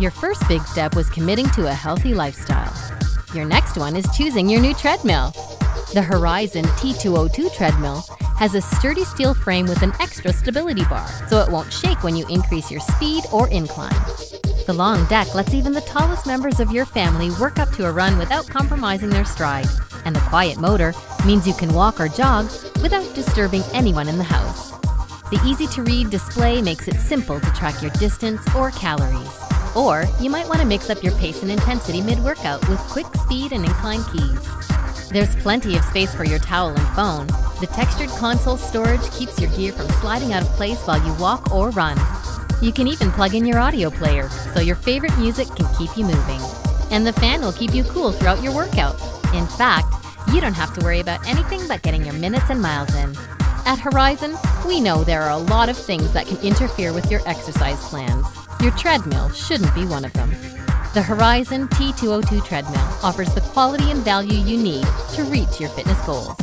Your first big step was committing to a healthy lifestyle. Your next one is choosing your new treadmill. The Horizon T202 treadmill has a sturdy steel frame with an extra stability bar, so it won't shake when you increase your speed or incline. The long deck lets even the tallest members of your family work up to a run without compromising their stride, and the quiet motor means you can walk or jog without disturbing anyone in the house. The easy to read display makes it simple to track your distance or calories. Or you might want to mix up your pace and intensity mid workout with quick speed and incline keys. There's plenty of space for your towel and phone. The textured console storage keeps your gear from sliding out of place while you walk or run. You can even plug in your audio player, so your favorite music can keep you moving. And the fan will keep you cool throughout your workout. In fact, you don't have to worry about anything but getting your minutes and miles in. At Horizon, we know there are a lot of things that can interfere with your exercise plans. Your treadmill shouldn't be one of them. The Horizon T202 treadmill offers the quality and value you need to reach your fitness goals.